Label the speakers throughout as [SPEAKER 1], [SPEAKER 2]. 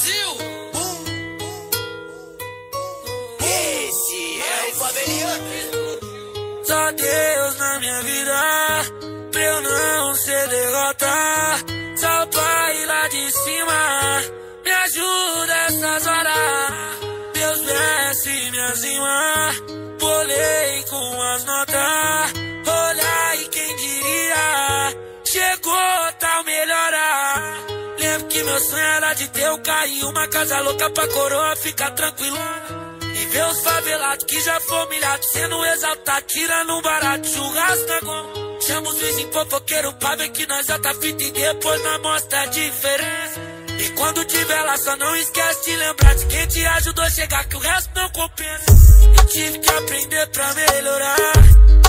[SPEAKER 1] Brasil. Esse é o Faveliano.
[SPEAKER 2] Só Deus na minha vida, pra eu não ser derrota. Só Pai lá de cima, me ajuda essas horas. Deus desce minhas rimas, bolei com as notas. Meu sonho era de ter o carro e uma casa louca pra coroa ficar tranquila. E ver os favelados que já foi humilhado Sendo exaltado, tirando um barato Churrasco na goma. Chama os vizinhos fofoqueiros pra ver que nós já tá fita E depois nós mostra a diferença. E quando tiver lá só não esquece de lembrar De quem te ajudou a chegar que o resto não compensa. Eu tive que aprender pra melhorar.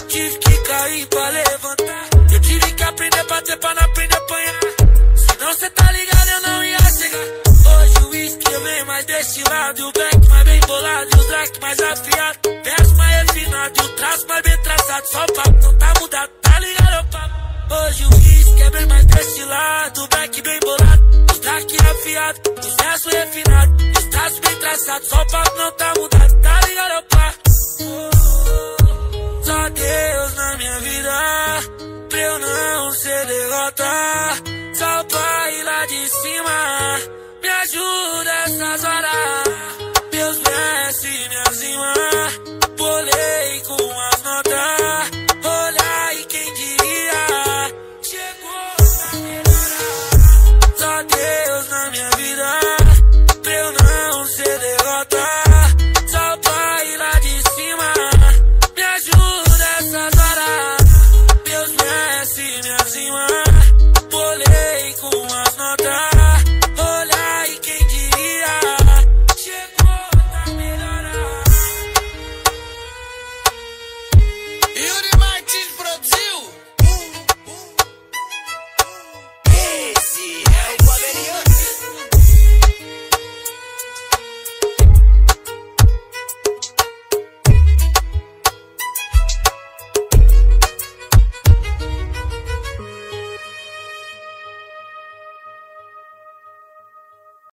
[SPEAKER 2] Tive que cair pra levantar. Eu tive que aprender pra ter pra não aprender a apanhar. Senão cê tá mais destilado E o black mais bem bolado E os drag mais afiado. Verso mais refinado E o traço mais bem traçado. Só o papo não tá mudado, tá ligado? O papo. Hoje o whisky é bem mais destilado O black bem bolado Os drag afiado Os versos refinados Os traços bem traçados. Só o papo não tá mudado, tá ligado? O papo. Só Deus na minha vida Pra eu não ser derrota